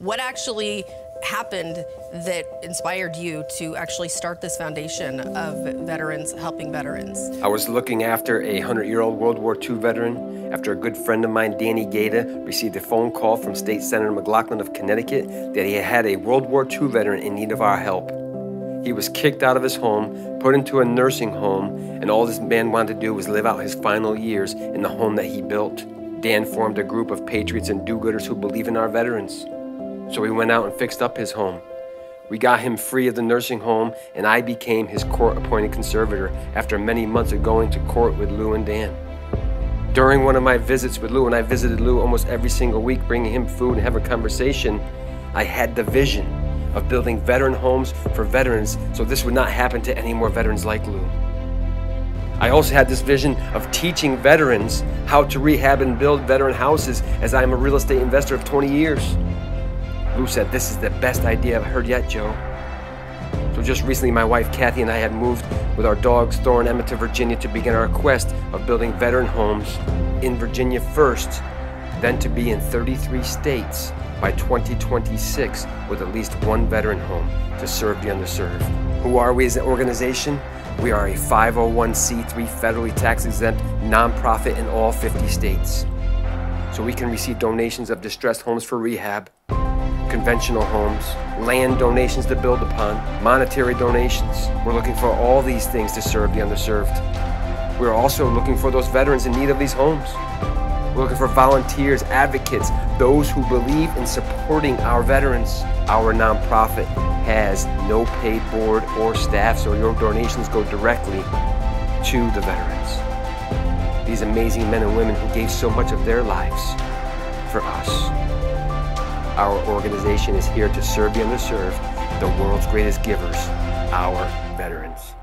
What actually happened that inspired you to actually start this foundation of veterans helping veterans? I was looking after a 100 year old World War II veteran after a good friend of mine, Danny Gaeta, received a phone call from State Senator McLaughlin of Connecticut that he had a World War II veteran in need of our help. He was kicked out of his home, put into a nursing home, and all this man wanted to do was live out his final years in the home that he built. Dan formed a group of patriots and do gooders who believe in our veterans. So we went out and fixed up his home. We got him free of the nursing home, and I became his court appointed conservator after many months of going to court with Lou and Dan. During one of my visits with Lou, and I visited Lou almost every single week, bringing him food and having a conversation, I had the vision of building veteran homes for veterans so this would not happen to any more veterans like Lou. I also had this vision of teaching veterans how to rehab and build veteran houses as I am a real estate investor of 20 years. Lou said, This is the best idea I've heard yet, Joe. So just recently, my wife Kathy and I had moved with our dogs Thor and Emma to Virginia to begin our quest of building veteran homes in Virginia first, then to be in 33 states by 2026 with at least one veteran home to serve the underserved. Who are we as an organization? We are a 501c3 federally tax exempt nonprofit in all 50 states. So we can receive donations of distressed homes for rehab, conventional homes, land donations to build upon, monetary donations. We're looking for all these things to serve the underserved. We're also looking for those veterans in need of these homes. We're looking for volunteers, advocates, those who believe in supporting our veterans. Our nonprofit has no paid board or staff, so your donations go directly to the veterans. These amazing men and women who gave so much of their lives for us. Our organization is here to serve the underserved, the world's greatest givers, our veterans.